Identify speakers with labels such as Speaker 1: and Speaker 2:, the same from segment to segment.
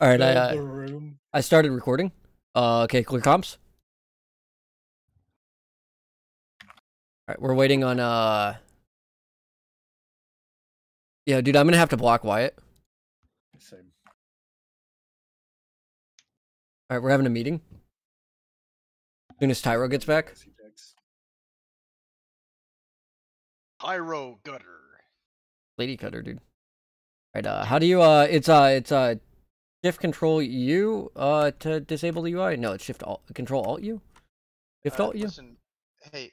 Speaker 1: All right, I
Speaker 2: Fill
Speaker 1: uh,
Speaker 2: the room.
Speaker 1: I started recording. Uh, okay, clear comps. All right, we're waiting on uh. Yeah, dude, I'm gonna have to block Wyatt.
Speaker 2: Same.
Speaker 1: All right, we're having a meeting. As soon as Tyro gets back.
Speaker 2: Yes, he takes.
Speaker 3: Pyro gutter.
Speaker 1: Lady cutter, dude. All right, uh, how do you, uh, it's, uh, it's, uh, shift control U, uh, to disable the UI? No, it's shift alt, control alt U? Shift
Speaker 3: Uh,
Speaker 1: alt U?
Speaker 3: Listen, hey,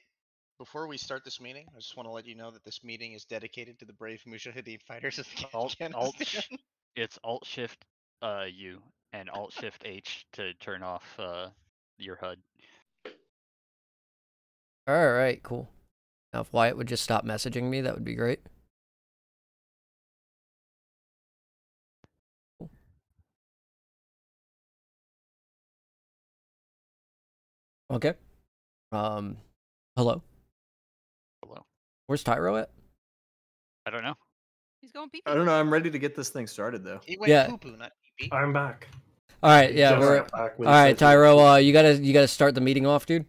Speaker 3: before we start this meeting, I just want to let you know that this meeting is dedicated to the brave Mujahideen fighters of
Speaker 4: Alt- alt. It's Alt Shift uh U and Alt Shift H to turn off uh your HUD.
Speaker 1: Alright, cool. Now, if Wyatt would just stop messaging me, that would be great. Okay. Um, hello.
Speaker 4: Hello.
Speaker 1: Where's Tyro at?
Speaker 4: I don't know.
Speaker 5: He's going pee
Speaker 6: I don't know. I'm ready to get this thing started though.
Speaker 3: he went
Speaker 1: Yeah.
Speaker 3: poo poo, not pee pee.
Speaker 2: I'm back.
Speaker 1: All right, yeah,
Speaker 2: Just
Speaker 1: we're
Speaker 2: got back when
Speaker 1: all
Speaker 2: he
Speaker 1: right.
Speaker 2: said he-
Speaker 1: Tyro, uh, you gotta you gotta start the meeting off, dude.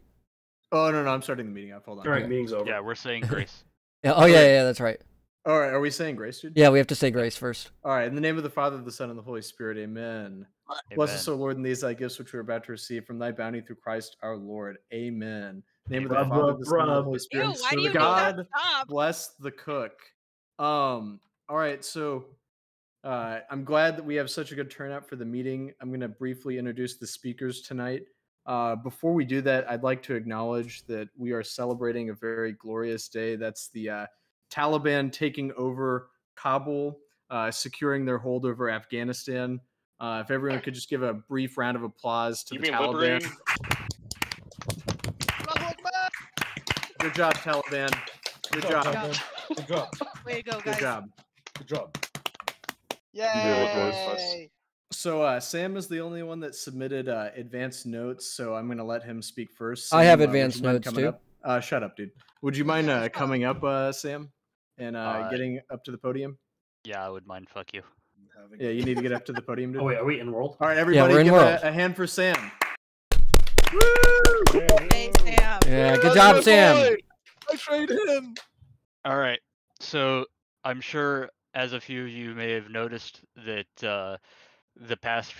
Speaker 6: Oh no, no, I'm starting the meeting up. Hold on.
Speaker 2: All right, meeting's over.
Speaker 4: Yeah, we're saying grace.
Speaker 1: Yeah. Oh yeah, yeah, yeah, that's right.
Speaker 6: All right. Are we saying grace, dude?
Speaker 1: Yeah, we have to say grace first.
Speaker 6: All right. In the name of the Father, the Son, and the Holy Spirit. Amen. Bless us, O Lord, in these thy gifts which we are about to receive from thy bounty through Christ our Lord. Amen. In the name of the Father, the Son, the
Speaker 2: rub.
Speaker 6: Holy
Speaker 5: Ew,
Speaker 6: Spirit.
Speaker 5: why do you
Speaker 6: God
Speaker 5: make that stop?
Speaker 6: bless the cook. Um. All right. So, uh, I'm glad that we have such a good turnout for the meeting. I'm going to briefly introduce the speakers tonight. Uh, before we do that, I'd like to acknowledge that we are celebrating a very glorious day. That's the uh, Taliban taking over Kabul, uh, securing their hold over Afghanistan. Uh, if everyone could just give a brief round of applause to
Speaker 3: You
Speaker 6: the Taliban.
Speaker 3: liberating?
Speaker 6: Good job, Taliban. Good
Speaker 2: Good
Speaker 6: job.
Speaker 2: job. Good job.
Speaker 5: Way to go,
Speaker 6: Good job.
Speaker 2: Good job.
Speaker 3: Yay!
Speaker 6: So uh, Sam is the only one that submitted uh, advanced notes, so I'm going to let him speak first.
Speaker 1: I have
Speaker 6: Sam, uh,
Speaker 1: advanced
Speaker 6: you mind
Speaker 1: notes,
Speaker 6: coming
Speaker 1: too.
Speaker 6: Up? Uh, shut up, dude. Would you mind uh, coming up, uh, Sam, and uh,
Speaker 4: Uh,
Speaker 6: getting up to the podium?
Speaker 4: Yeah, I would mind. Fuck you.
Speaker 6: Yeah, you need to get up to the podium, dude.
Speaker 2: Oh wait, are we in world?
Speaker 6: All right, everybody,
Speaker 1: we're
Speaker 6: give a, a hand for Sam.
Speaker 5: Hey, Sam.
Speaker 1: Yeah, good job, Sam.
Speaker 3: I trade him.
Speaker 4: All right. So I'm sure, as a few of you may have noticed, that uh, the past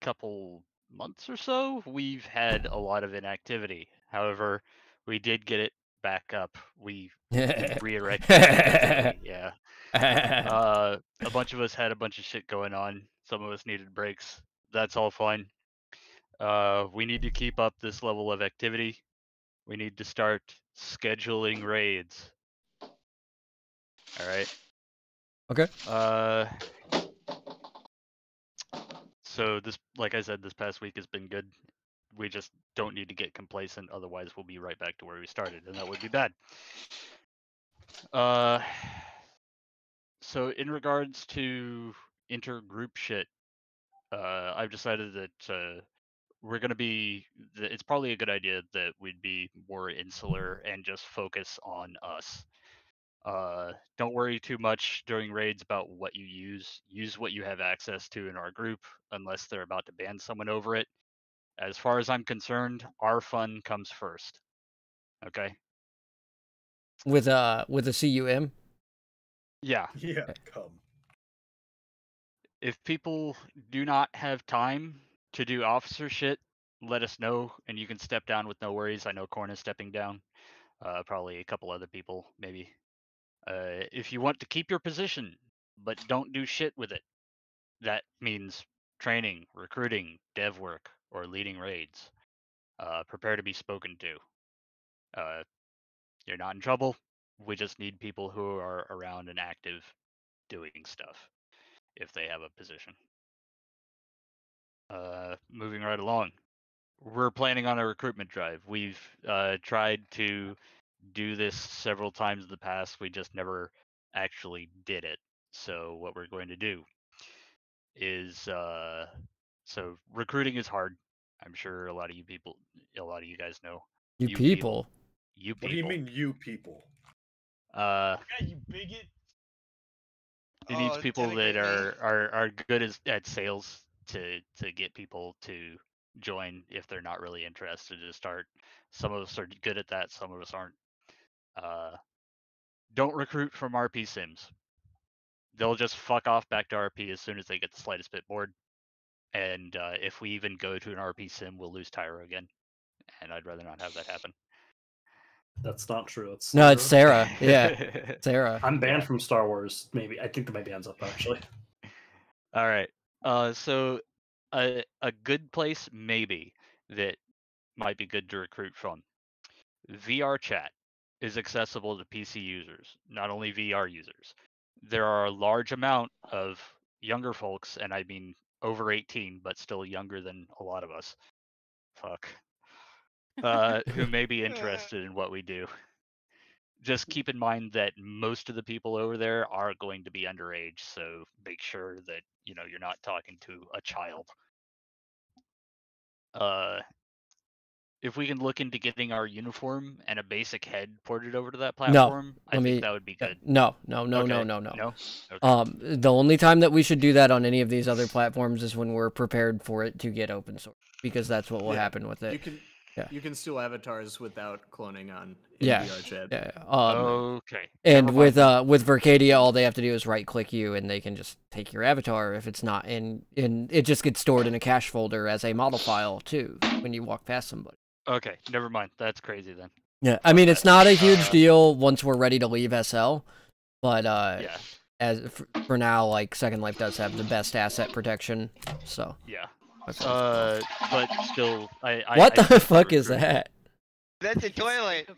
Speaker 4: couple months or so, we've had a lot of inactivity. However, we did get it back up. We reerected. yeah. Uh, a bunch of us had a bunch of shit going on. Some of us needed breaks. That's all fine. Uh, we need to keep up this level of activity. We need to start scheduling raids. All right.
Speaker 1: Okay.
Speaker 4: Uh. So this, like I said, this past week has been good. We just don't need to get complacent, otherwise we'll be right back to where we started, and that would be bad. Uh. So in regards to intergroup shit, uh, I've decided that uh, we're gonna be. It's probably a good idea that we'd be more insular and just focus on us. Uh, don't worry too much during raids about what you use. Use what you have access to in our group, unless they're about to ban someone over it. As far as I'm concerned, our fun comes first. Okay.
Speaker 1: with uh with a cum.
Speaker 4: Yeah.
Speaker 2: Yeah, come.
Speaker 4: if people do not have time to do officer shit, let us know and you can step down with no worries. I know Corn is stepping down. Uh, probably a couple other people, maybe. Uh, if you want to keep your position, but don't do shit with it, that means training, recruiting, dev work, or leading raids. Uh, prepare to be spoken to. Uh, you're not in trouble. We just need people who are around and active doing stuff if they have a position. Uh, moving right along, we're planning on a recruitment drive. We've uh, tried to do this several times in the past. We just never actually did it. So what we're going to do is uh, so recruiting is hard. I'm sure a lot of you people, a lot of you guys know.
Speaker 1: You,
Speaker 4: You
Speaker 1: people.
Speaker 4: You
Speaker 2: What do you mean, you people?
Speaker 4: Uh,
Speaker 3: Yeah, you bigot.
Speaker 4: It needs
Speaker 3: Oh,
Speaker 4: people that are, are are good as at sales to to get people to join if they're not really interested to start. Some of us are good at that, some of us aren't. Uh, don't recruit from RP Sims. They'll just fuck off back to RP as soon as they get the slightest bit bored. And uh, if we even go to an RP Sim, we'll lose Tyro again. And I'd rather not have that happen.
Speaker 7: That's not true. It's
Speaker 1: No, it's
Speaker 7: Sarah.
Speaker 1: Sarah. Yeah, Sarah.
Speaker 7: I'm banned from Star Wars. Maybe I think that my band's up actually.
Speaker 4: All right. Uh, so a a good place maybe that might be good to recruit from. VR chat is accessible to PC users, not only VR users. There are a large amount of younger folks, and I mean over 18, but still younger than a lot of us. Fuck. Uh, who may be interested in what we do. Just keep in mind that most of the people over there are going to be underage, so make sure that you know you're not talking to a child. Uh, if we can look into getting our uniform and a basic head ported over to that platform, no, I
Speaker 1: let
Speaker 4: think
Speaker 1: me-
Speaker 4: that would be good.
Speaker 1: No, no, no, no,
Speaker 4: Okay,
Speaker 1: no, no.
Speaker 4: No. Okay.
Speaker 1: Um, the only time that we should do that on any of these other platforms is when we're prepared for it to get open source, because that's what will
Speaker 6: Yeah,
Speaker 1: happen with it.
Speaker 6: You
Speaker 1: it.
Speaker 6: can
Speaker 1: Yeah.
Speaker 6: you can steal avatars without cloning on in
Speaker 1: Yeah,
Speaker 6: VR chat.
Speaker 1: Yeah. Um,
Speaker 4: okay.
Speaker 1: and with uh with Vercadia, all they have to do is right click you, and they can just take your avatar if it's not in and It just gets stored in a cache folder as a model file too when you walk past somebody.
Speaker 4: Okay, never mind. That's crazy then.
Speaker 1: Yeah, I mean it's not a huge
Speaker 4: Uh,
Speaker 1: deal once we're ready to leave SL, but uh,
Speaker 4: Yeah.
Speaker 1: as for, for now, like Second Life does have the best asset protection, so.
Speaker 4: Yeah.
Speaker 1: that's-
Speaker 4: Uh, but still, I. I
Speaker 1: what
Speaker 4: I
Speaker 1: the fuck is that?
Speaker 3: That's a toilet.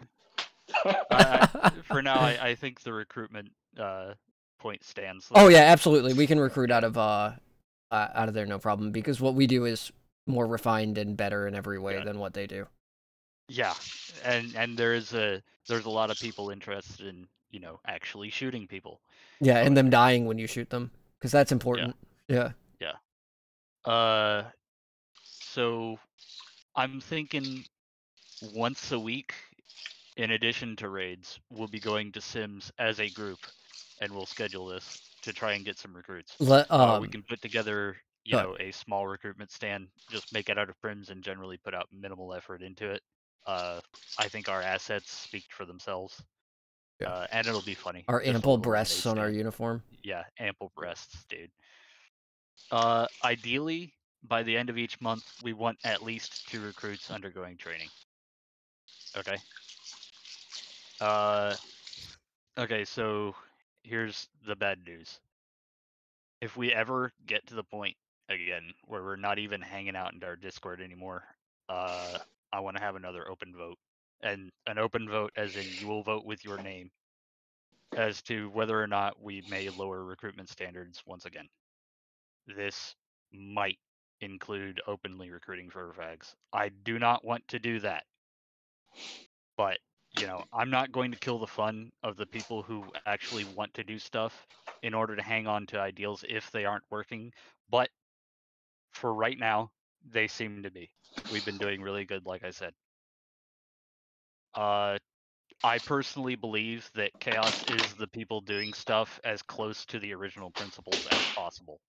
Speaker 4: I, I, for now, I, I think the recruitment uh point stands.
Speaker 1: Oh yeah, absolutely. We can recruit out of uh, uh out of there no problem because what we do is more refined and better in every way
Speaker 4: Yeah.
Speaker 1: than what they do.
Speaker 4: Yeah, and and there's a there's a lot of people interested in you know actually shooting people.
Speaker 1: Yeah, and them dying when you shoot them because that's important. Yeah. Yeah.
Speaker 4: Uh, so I'm thinking once a week, in addition to raids, we'll be going to Sims as a group, and we'll schedule this to try and get some recruits.
Speaker 1: Let
Speaker 4: Uh,
Speaker 1: um
Speaker 4: we can put together, you know, a small recruitment stand. Just make it out of prims and generally put out minimal effort into it. Uh, I think our assets speak for themselves.
Speaker 1: Yeah.
Speaker 4: Uh, and it'll be funny.
Speaker 1: our
Speaker 4: just
Speaker 1: ample breasts on our uniform.
Speaker 4: Yeah, ample breasts, dude. Uh, ideally, by the end of each month, we want at least two recruits undergoing training. Okay. Uh, okay, so here's the bad news. If we ever get to the point again where we're not even hanging out in our Discord anymore, uh, I want to have another open vote. And an open vote, as in you will vote with your name, as to whether or not we may lower recruitment standards once again. This might include openly recruiting for fags. I do not want to do that. But, you know, I'm not going to kill the fun of the people who actually want to do stuff in order to hang on to ideals if they aren't working. But for right now, they seem to be. We've been doing really good, like I said. Uh, I personally believe that chaos is the people doing stuff as close to the original principles as possible.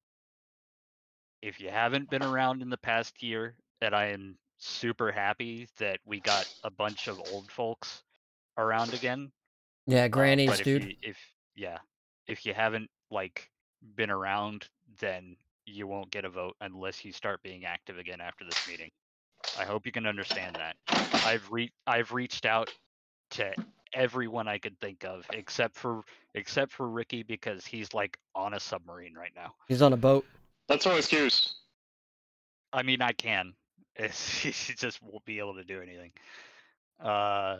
Speaker 4: If you haven't been around in the past year, and I am super happy that we got a bunch of old folks around again.
Speaker 1: Yeah,
Speaker 4: uh,
Speaker 1: grannies,
Speaker 4: if
Speaker 1: dude.
Speaker 4: You, if yeah, if you haven't like been around, then you won't get a vote unless you start being active again after this meeting. I hope you can understand that. I've re- I've reached out to everyone I could think of except for except for Ricky because he's like on a submarine right now.
Speaker 1: He's on a boat.
Speaker 8: That's no excuse.
Speaker 4: I mean, I can. It's, he just won't be able to do anything. Uh,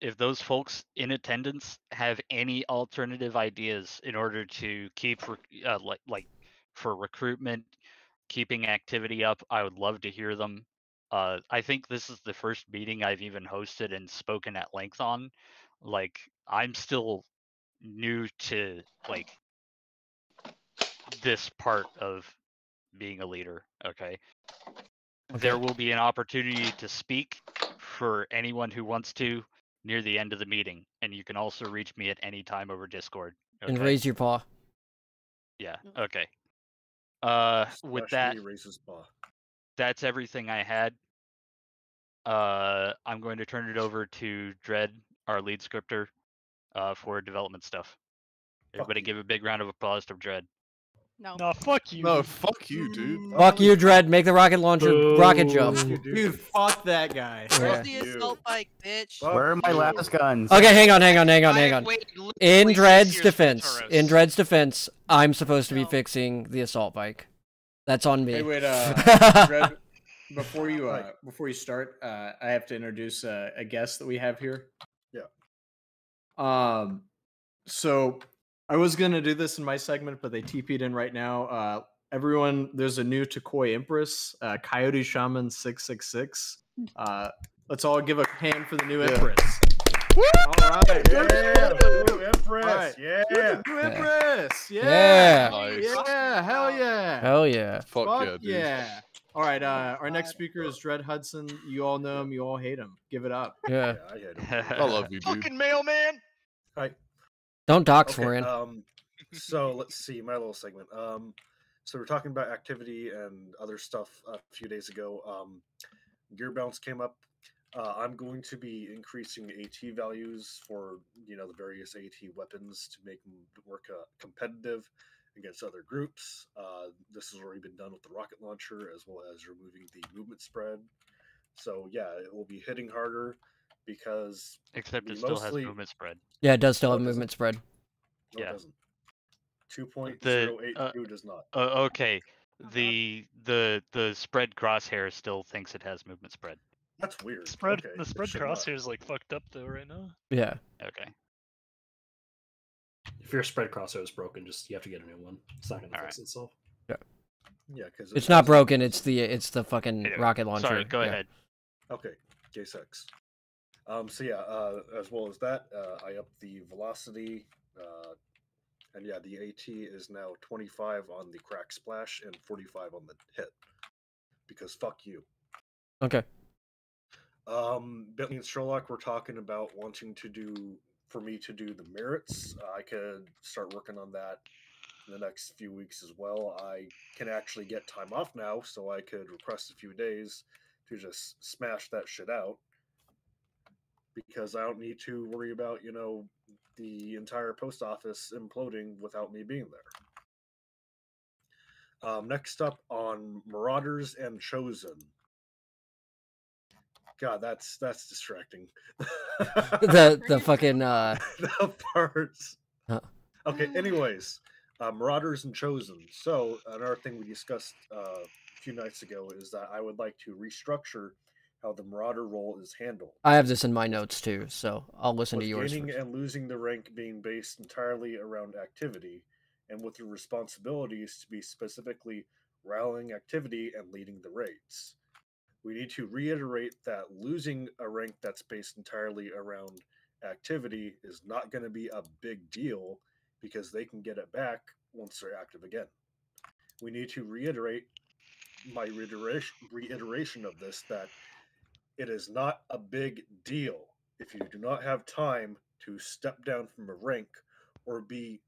Speaker 4: if those folks in attendance have any alternative ideas in order to keep uh, like like for recruitment, keeping activity up, I would love to hear them. Uh, I think this is the first meeting I've even hosted and spoken at length on. Like, I'm still new to like this part of being a leader. Okay. There will be an opportunity to speak for anyone who wants to near the end of the meeting, and you can also reach me at any time over Discord.
Speaker 1: And raise your paw.
Speaker 4: Yeah. Okay. Uh, with that, that's everything I had. Uh, I'm going to turn it over to Dread, our lead scripter, uh, for development stuff. Everybody, give a big round of applause to Dread.
Speaker 5: No.
Speaker 8: No, fuck you.
Speaker 9: No, fuck you, dude.
Speaker 1: Fuck you, Dread. Make the rocket launcher rocket jump.
Speaker 2: Fuck you,
Speaker 6: Dude, fuck that guy.
Speaker 1: Yeah.
Speaker 5: Where's the assault bike, bitch?
Speaker 10: Where are my
Speaker 2: you.
Speaker 10: last guns?
Speaker 1: Okay, hang on, hang on, hang on, hang on. In
Speaker 3: six
Speaker 1: Dread's defense, in
Speaker 3: Tauros.
Speaker 1: Dread's defense, I'm supposed to be fixing the assault bike. That's on me.
Speaker 6: Hey, wait, uh, Dred, before you uh, before you start, uh, I have to introduce uh, a guest that we have here.
Speaker 2: Yeah.
Speaker 6: Um, so I was gonna do this in my segment, but they TP'd in right now. Uh, everyone, there's a new Takoi Empress, uh, Coyote Shaman six six six. Uh, let's all give a hand for the new
Speaker 9: Yeah.
Speaker 6: Empress. All right,
Speaker 2: Yeah, blue Empress.
Speaker 6: Right.
Speaker 2: Yeah.
Speaker 6: new Empress. Yeah,
Speaker 1: Yeah.
Speaker 9: Nice.
Speaker 6: yeah, hell yeah.
Speaker 1: Hell yeah.
Speaker 9: Fuck,
Speaker 6: Fuck
Speaker 9: yeah, dude.
Speaker 6: yeah. All right, uh, our next speaker is Dred Hudson. You all know him. You all hate him. Give it up.
Speaker 1: Yeah.
Speaker 2: Yeah, I hit him.
Speaker 9: I love you, dude.
Speaker 3: Fucking mailman.
Speaker 2: Hi.
Speaker 1: Don't dox
Speaker 2: Okay,
Speaker 1: Florian.
Speaker 2: um, so let's see my little segment. Um, so we're talking about activity and other stuff a few days ago. Um, gear bounce came up. Uh, I'm going to be increasing AT values for you know the various AT weapons to make them work uh, competitive against other groups. Uh, this has already been done with the rocket launcher as well as removing the movement spread. So yeah, it will be hitting harder because
Speaker 4: Except
Speaker 2: we
Speaker 4: it still
Speaker 2: mostly-
Speaker 4: has movement spread.
Speaker 1: Yeah, it does still
Speaker 2: Oh,
Speaker 1: have movement spread.
Speaker 2: no,
Speaker 4: Yeah.
Speaker 2: it doesn't. Two point zero eight two does not.
Speaker 4: Uh, okay. The the the spread crosshair still thinks it has movement spread.
Speaker 2: That's weird.
Speaker 8: Spread
Speaker 2: Okay,
Speaker 8: the spread crosshair is like fucked up though right now.
Speaker 1: Yeah.
Speaker 4: Okay.
Speaker 7: If your spread crosshair is broken, just you have to get a new one. It's not gonna
Speaker 4: Alright.
Speaker 7: fix itself.
Speaker 2: Yeah, Yeah, because
Speaker 1: It's not broken. It's the it's the fucking
Speaker 4: Anyway,
Speaker 1: rocket launcher.
Speaker 4: Sorry, go
Speaker 1: Yeah.
Speaker 4: ahead.
Speaker 2: Okay, J6. Um, so yeah, uh, as well as that, uh, I upped the velocity, uh, and yeah, the AT is now 25 on the crack splash and 45 on the hit. Because fuck you.
Speaker 1: Okay.
Speaker 2: Um, Bentley and Sherlock were talking about wanting to do for me to do the merits. Uh, I could start working on that in the next few weeks as well. I can actually get time off now, so I could request a few days to just smash that shit out because I don't need to worry about you know the entire post office imploding without me being there. Um, next up on Marauders and Chosen. God, that's that's distracting.
Speaker 1: The the fucking uh
Speaker 2: the parts.
Speaker 1: Huh.
Speaker 2: Okay. Anyways, uh, Marauders and Chosen. So another thing we discussed uh, a few nights ago is that I would like to restructure how the Marauder role is handled.
Speaker 1: I have this in my notes too, so I'll listen
Speaker 2: with
Speaker 1: to yours.
Speaker 2: gaining
Speaker 1: first.
Speaker 2: and losing the rank being based entirely around activity, and with the responsibilities to be specifically rallying activity and leading the raids. We need to reiterate that losing a rank that's based entirely around activity is not going to be a big deal because they can get it back once they're active again. We need to reiterate my reiteration, reiteration of this that it is not a big deal if you do not have time to step down from a rank or be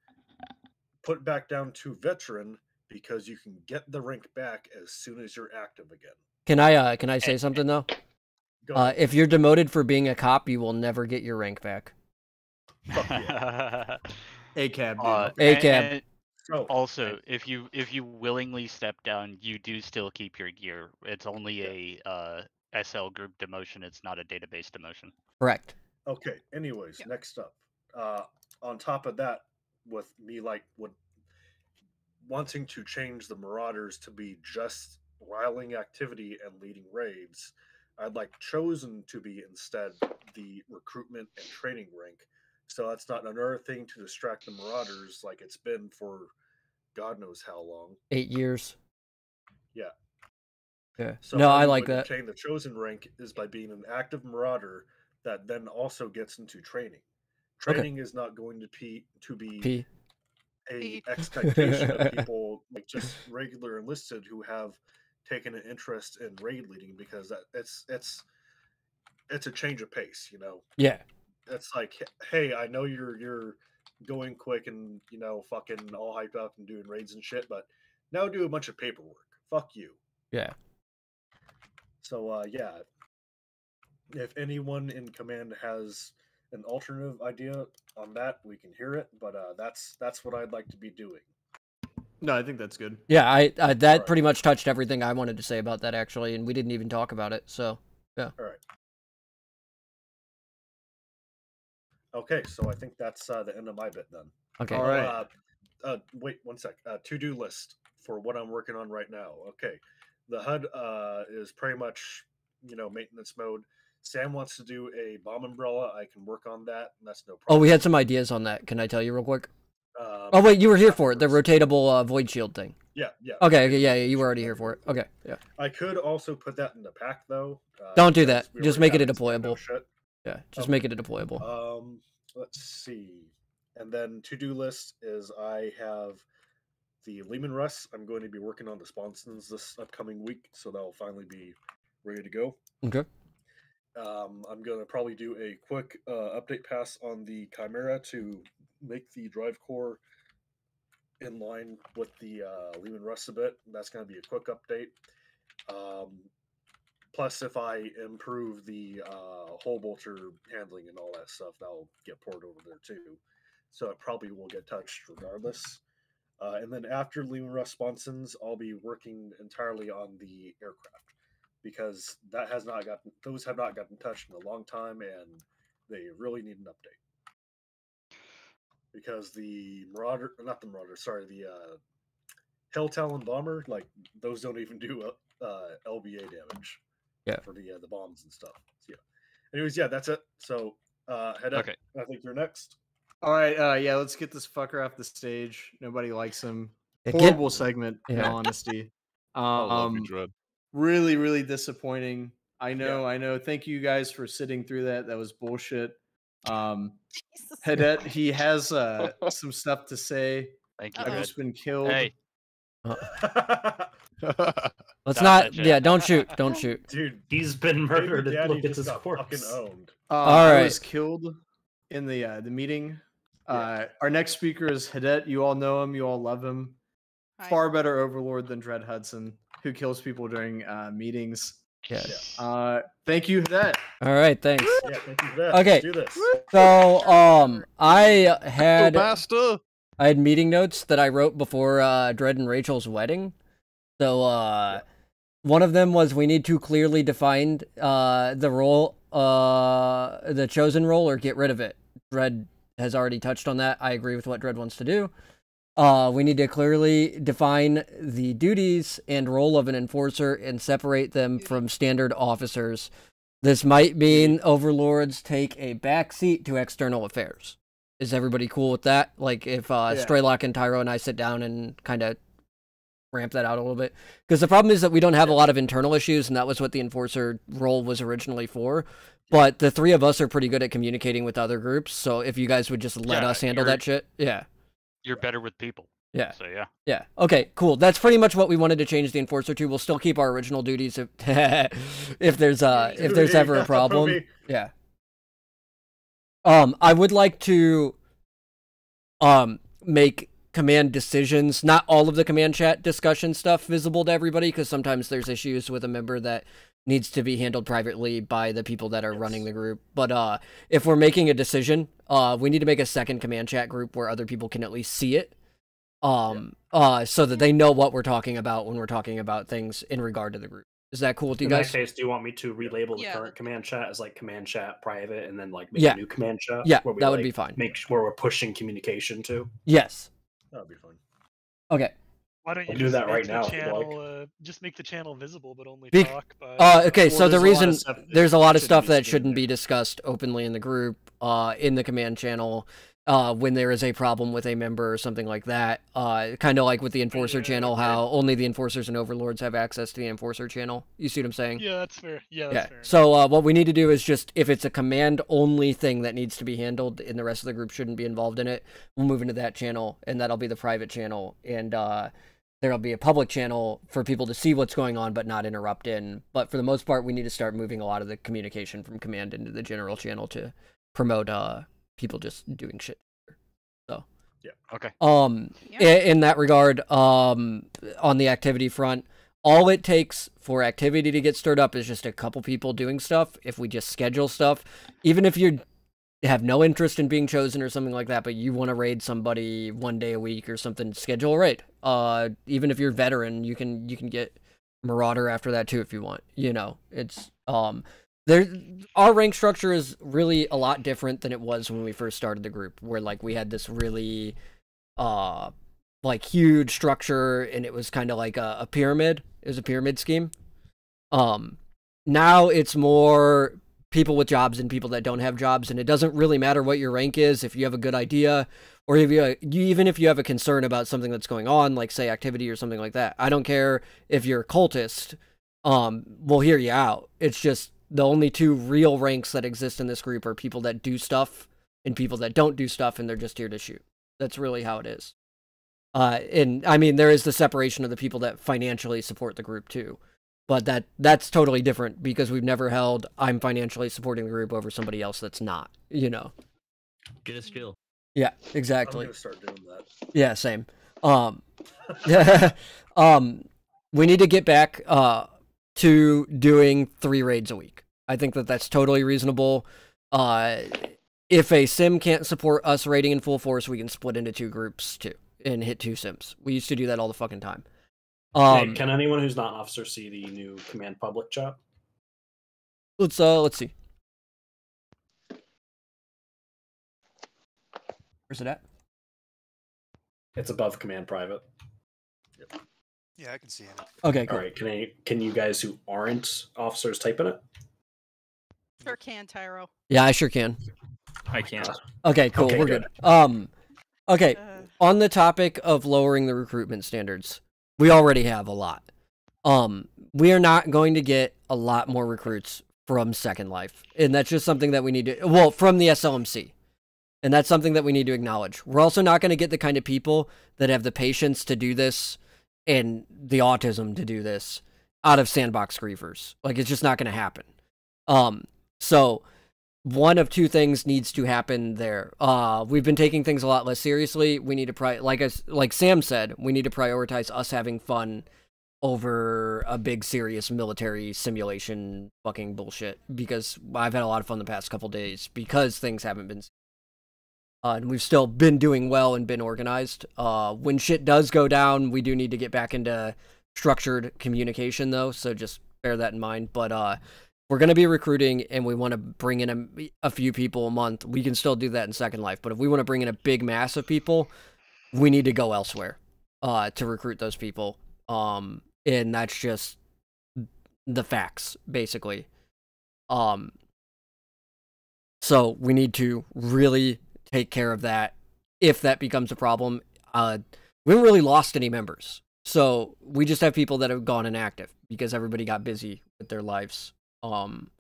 Speaker 2: put back down to veteran because you can get the rank back as soon as you're active again.
Speaker 1: Can I uh can I say something though? Uh, if you're demoted for being a cop, you will never get your rank back.
Speaker 2: Fuck yeah.
Speaker 6: A cab.
Speaker 4: Uh,
Speaker 1: A cab.
Speaker 4: and Also, if you if you willingly step down, you do still keep your gear. It's only a uh, SL group demotion. It's not a database demotion.
Speaker 1: Correct.
Speaker 2: okay. Anyways,
Speaker 5: Yeah.
Speaker 2: next up. Uh, on top of that, with me like would wanting to change the Marauders to be just riling activity and leading raids, I'd like chosen to be instead the recruitment and training rank. So that's not another thing to distract the Marauders like it's been for God knows how long.
Speaker 1: Eight years.
Speaker 2: Yeah.
Speaker 1: Yeah.
Speaker 2: So
Speaker 1: no, I like that.
Speaker 2: Obtain the chosen rank is by being an active marauder that then also gets into training.
Speaker 1: Okay.
Speaker 2: Training is not going to be to be
Speaker 1: P.
Speaker 2: a
Speaker 5: P.
Speaker 2: expectation of people like just regular enlisted who have taken an interest in raid leading because that it's it's it's a change of pace, you know.
Speaker 1: Yeah.
Speaker 2: It's like, hey, I know you're you're going quick and you know fucking all hyped up and doing raids and shit, but Now do a bunch of paperwork. Fuck you.
Speaker 1: Yeah.
Speaker 2: So uh, yeah, if anyone in command has an alternative idea on that, we can hear it. But uh, that's that's what I'd like to be doing.
Speaker 6: No, I think that's good.
Speaker 1: Yeah, I, I that
Speaker 2: Alright.
Speaker 1: pretty much touched everything I wanted to say about that actually, and we didn't even talk about it. So yeah.
Speaker 2: All right. Okay, so I think that's uh, the end of my bit then.
Speaker 1: okay.
Speaker 6: All right.
Speaker 2: Uh, uh, wait one sec. Uh, to do list for what I'm working on right now. Okay, the HUD uh, is pretty much you know maintenance mode. Sam wants to do a bomb umbrella. I can work on that. And that's no problem.
Speaker 1: Oh, we had some ideas on that. Can I tell you real quick?
Speaker 2: Um,
Speaker 1: Oh wait, you were here for it. The rotatable uh, void shield thing.
Speaker 2: Yeah, yeah.
Speaker 1: Okay, okay, yeah, yeah, you were already here for it. Okay, yeah,
Speaker 2: I could also put that in the pack though. Uh,
Speaker 1: Don't do that.
Speaker 2: we
Speaker 1: Just make it a deployable.
Speaker 2: shit.
Speaker 1: yeah. Just
Speaker 2: Okay.
Speaker 1: make it a deployable.
Speaker 2: Um, let's see. And then to do list is I have the Leman Russ. I'm going to be working on the sponsons this upcoming week, so that'll finally be ready to go.
Speaker 1: Okay.
Speaker 2: Um, I'm going to probably do a quick uh, update pass on the Chimera to make the drive core in line with the uh, Leman Russ a bit. That's going to be a quick update. Um, plus, if I improve the uh, hull bolter handling and all that stuff, that'll get poured over there too. So it probably will get touched regardless. Uh, and then after Leman Russ sponsons, I'll be working entirely on the aircraft because that has not gotten those have not gotten touched in a long time and they really need an update. Because the marauder not the marauder sorry the uh hell talon bomber like those don't even do uh, uh lba damage
Speaker 1: Yeah.
Speaker 2: for the uh, the bombs and stuff. So, yeah. Anyways yeah that's it. So uh head up
Speaker 4: Okay.
Speaker 2: i think you're next
Speaker 6: All right, uh, yeah, let's get this fucker off the stage. Nobody likes him.
Speaker 1: Yeah, get-
Speaker 6: Horrible segment, in
Speaker 1: Yeah.
Speaker 6: all honesty.
Speaker 9: I you,
Speaker 6: Um, really, really disappointing. I know, I know. Thank you guys for sitting through that. That was bullshit. Um,
Speaker 5: Jesus.
Speaker 6: Hadet, he has uh, some stuff to say.
Speaker 4: Thank you,
Speaker 6: I've
Speaker 5: Uh-oh.
Speaker 6: Just been killed.
Speaker 4: Hey,
Speaker 1: Let's
Speaker 4: Stop
Speaker 1: not. Yeah, don't shoot. Don't shoot.
Speaker 2: dude
Speaker 7: He's been murdered. Look at his
Speaker 2: fucking
Speaker 7: corpse.
Speaker 2: owned
Speaker 6: Uh,
Speaker 1: All
Speaker 6: I
Speaker 1: right.
Speaker 6: was killed in the uh, the meeting.
Speaker 2: Yeah.
Speaker 6: Uh, our next speaker is Hadet. You all know him. You all love him.
Speaker 5: Hi.
Speaker 6: Far better overlord than Dread Hudson, who kills people during uh, meetings.
Speaker 1: Yeah.
Speaker 6: Uh, thank you, Hadet.
Speaker 1: All right. Thanks.
Speaker 2: yeah thank you for that
Speaker 1: Okay.
Speaker 2: Let's do this
Speaker 1: So, um, I had
Speaker 9: Master.
Speaker 1: I had meeting notes that I wrote before uh, Dread and Rachel's wedding. So, uh, one of them was we need to clearly define uh, the role, uh, the chosen role, or get rid of it. Dread has already touched on that. I agree with what Dread wants to do. Uh, we need to clearly define the duties and role of an enforcer and separate them from standard officers. This might mean overlords take a backseat to external affairs. Is everybody cool with that? Like if uh,
Speaker 6: Yeah.
Speaker 1: Straylock and Tyro and I sit down and kind of ramp that out a little bit, because the problem is that we don't have a lot of internal issues, and that was what the enforcer role was originally for. But the three of us are pretty good at communicating with other groups, so if you guys would just let
Speaker 4: Yeah,
Speaker 1: us handle that shit, yeah,
Speaker 4: you're better with people.
Speaker 1: yeah.
Speaker 4: So yeah.
Speaker 1: Yeah. Okay. Cool. That's pretty much what we wanted to change the enforcer to. We'll still keep our original duties if if there's uh if there's ever a problem. Yeah. Um, I would like to um make command decisions, not all of the command chat discussion stuff visible to everybody, because sometimes there's issues with a member that needs to be handled privately by the people that are running the group. But uh, if we're making a decision, uh, we need to make a second command chat group where other people can at least see it. Um, uh, so that they know what we're talking about when we're talking about things in regard to the group. Is that cool with you
Speaker 7: In
Speaker 1: guys?
Speaker 7: that case, do you want me to relabel the current command chat as like command chat private, and then like make
Speaker 1: Yeah.
Speaker 7: a new command chat?
Speaker 1: Yeah,
Speaker 7: where we,
Speaker 1: that would
Speaker 7: like,
Speaker 1: be fine.
Speaker 7: Make sure where we're pushing communication to.
Speaker 1: Yes.
Speaker 2: That'd be fun.
Speaker 1: Okay.
Speaker 8: Why don't you
Speaker 7: do that right now if you'd
Speaker 8: channel, uh, just make the channel visible, but only
Speaker 1: Be-
Speaker 8: talk by.
Speaker 1: Uh, okay,
Speaker 7: Well,
Speaker 1: so the
Speaker 7: there's a lot of
Speaker 1: reason there's a lot of stuff that shouldn't be discussed openly in the group, uh, in the command channel, uh, when there is a problem with a member or something like that. Uh, kind of like with the enforcer
Speaker 8: Yeah,
Speaker 1: channel,
Speaker 8: okay.
Speaker 1: how only the enforcers and overlords have access to the enforcer channel. You see what I'm saying?
Speaker 8: Yeah, that's fair. Yeah, that's
Speaker 1: Yeah.
Speaker 8: fair.
Speaker 1: So uh, what we need to do is just if it's a command only thing that needs to be handled, and the rest of the group shouldn't be involved in it, we'll move into that channel, and that'll be the private channel, and uh, there'll be a public channel for people to see what's going on but not interrupt in. But for the most part, we need to start moving a lot of the communication from command into the general channel to promote uh people just doing shit. So yeah,
Speaker 4: Okay.
Speaker 1: Um,
Speaker 5: Yeah.
Speaker 1: i- in that regard, um, on the activity front, all it takes for activity to get stirred up is just a couple people doing stuff. If we just schedule stuff, even if you have no interest in being chosen or something like that, but you want to raid somebody one day a week or something, schedule a raid. Uh, even if you're veteran, you can you can get Marauder after that too if you want. You know, it's um. There, our rank structure is really a lot different than it was when we first started the group, where like we had this really uh like huge structure and it was kind of like a, a pyramid it was a pyramid scheme um now it's more people with jobs and people that don't have jobs and it doesn't really matter what your rank is if you have a good idea or if you, even if you have a concern about something that's going on like say activity or something like that. I don't care if you're a cultist um we'll hear you out. It's just the only two real ranks that exist in this group are people that do stuff and people that don't do stuff and they're just here to shoot. That's really how it is. Uh, and I mean, there is the separation of the people that financially support the group too, but that that's totally different because we've never held I'm financially supporting the group over somebody else that's not. You know?
Speaker 9: Get a skill.
Speaker 1: Yeah,
Speaker 2: I'm
Speaker 1: exactly.
Speaker 2: gonna start doing that.
Speaker 1: Yeah, same. Um, um, we need to get back uh to doing three raids a week. I think that that's totally reasonable. Uh, if a sim can't support us raiding in full force, we can split into two groups too and hit two sims. We used to do that all the fucking time.
Speaker 7: Hey,
Speaker 1: Um,
Speaker 7: can anyone who's not an officer see the new command public chat?
Speaker 1: let's uh, let's see. Where's it at?
Speaker 7: It's above command private.
Speaker 10: Yeah, I can see it.
Speaker 1: Okay, cool.
Speaker 7: All right, can I, can you guys who aren't officers type in it?
Speaker 5: Sure can, Tyro.
Speaker 1: Yeah, I sure can.
Speaker 9: I can't.
Speaker 1: Okay, cool.
Speaker 7: Okay,
Speaker 1: We're
Speaker 7: good.
Speaker 1: good. Um, okay.
Speaker 5: Uh,
Speaker 1: on the topic of lowering the recruitment standards, we already have a lot. Um, we are not going to get a lot more recruits from Second Life, and that's just something that we need to. Well, from the SLMC, and that's something that we need to acknowledge. We're also not going to get the kind of people that have the patience to do this and the autism to do this out of sandbox griefers. Like it's just not going to happen. Um, so one of two things needs to happen there. Uh, we've been taking things a lot less seriously. We need to pri- like like Sam said, we need to prioritize us having fun over a big serious military simulation fucking bullshit because I've had a lot of fun the past couple days because things haven't been uh, and we've still been doing well and been organized. Uh, when shit does go down, we do need to get back into structured communication though, so just bear that in mind. But uh, we're going to be recruiting and we want to bring in a, a few people a month. We can still do that in Second Life, but if we want to bring in a big mass of people, we need to go elsewhere uh, to recruit those people. Um, and that's just the facts, basically. Um, so we need to really take care of that if that becomes a problem. Uh, we haven't really lost any members. So we just have people that have gone inactive because everybody got busy with their lives. Um,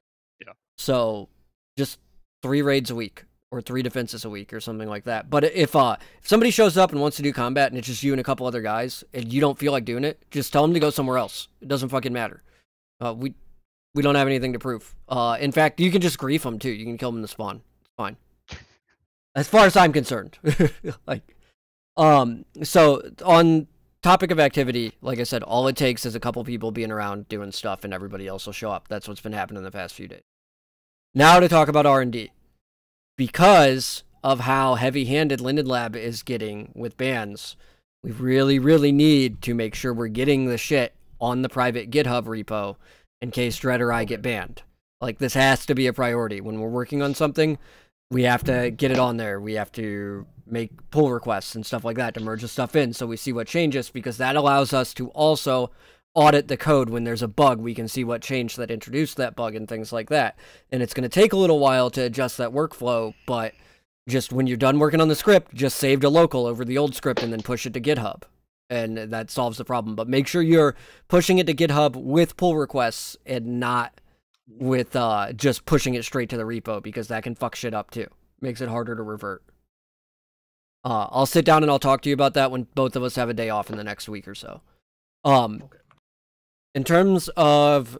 Speaker 4: Yeah.
Speaker 1: So just three raids a week or three defenses a week or something like that. But if uh if somebody shows up and wants to do combat and it's just you and a couple other guys and you don't feel like doing it, just tell them to go somewhere else. It doesn't fucking matter. Uh, we we don't have anything to prove. Uh, in fact, you can just grief them too. You can kill them in the spawn. It's fine. As far as I'm concerned, like, um, so on topic of activity, like I said, all it takes is a couple people being around doing stuff, and everybody else will show up. That's what's been happening in the past few days. Now to talk about R and D, because of how heavy-handed Linden Lab is getting with bans, we really, really need to make sure we're getting the shit on the private GitHub repo in case Dread or I get banned. Like this has to be a priority when we're working on something. We have to get it on there. We have to make pull requests and stuff like that to merge the stuff in so we see what changes because that allows us to also audit the code when there's a bug. We can see what changed that introduced that bug and things like that. And it's going to take a little while to adjust that workflow, but just when you're done working on the script, just save to local over the old script and then push it to GitHub. And that solves the problem. But make sure you're pushing it to GitHub with pull requests and not with uh, just pushing it straight to the repo because that can fuck shit up too. Makes it harder to revert. Uh, I'll sit down and I'll talk to you about that when both of us have a day off in the next week or so. Um,
Speaker 2: Okay.
Speaker 1: in terms of